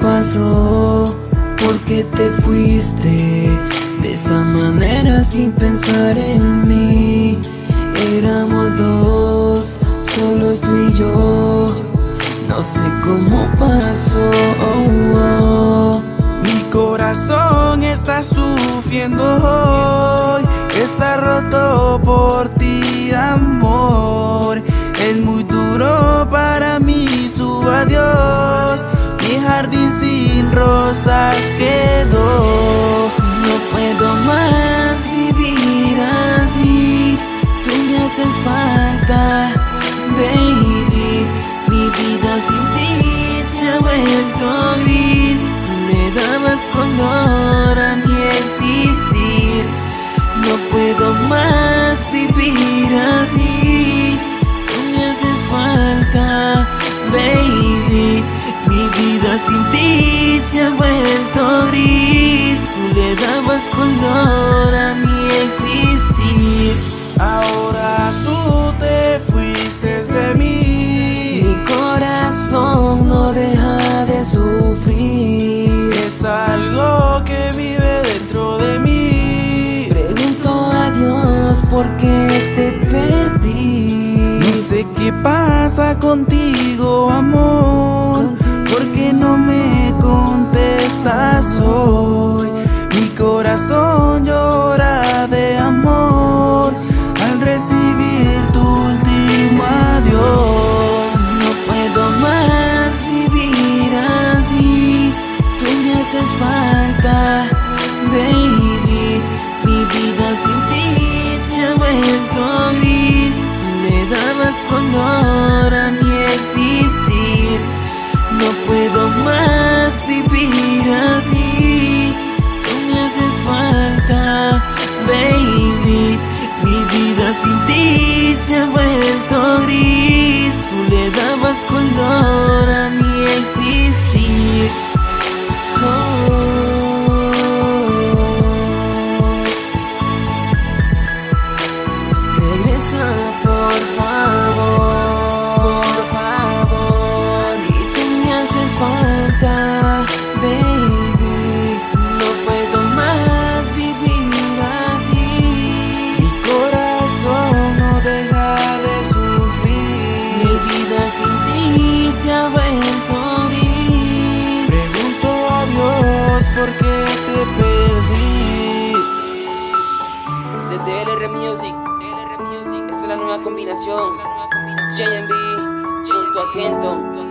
pasó? ¿Por qué te fuiste? De esa manera sin pensar en mí Éramos dos, solos tú y yo No sé cómo pasó. Mi corazón está sufriendo hoy Está roto por Mi jardín sin rosas quedó. No puedo más vivir así. Tú me haces falta, baby. Mi vida sin ti se ha vuelto gris. Le dabas color ti se ha vuelto gris. Tú le dabas color a mi existir. Ahora tú te fuiste de mí. Mi corazón no deja de sufrir. Es algo que vive dentro de mí. Pregunto a Dios por qué te perdí. No sé qué pasa contigo amor le dabas color a mi existir. No puedo más vivir así. Tú me haces falta, baby. Mi vida sin ti se ha vuelto gris. Tú le dabas color a mi existir. Oh. Regresa haces falta, baby. No puedo más vivir así. Mi corazón no deja de sufrir. Mi vida sin ti se ha vuelto gris. Pregunto a Dios por qué te perdí Desde LR Music, LR Music, es la nueva combinación. JMB junto a Kento.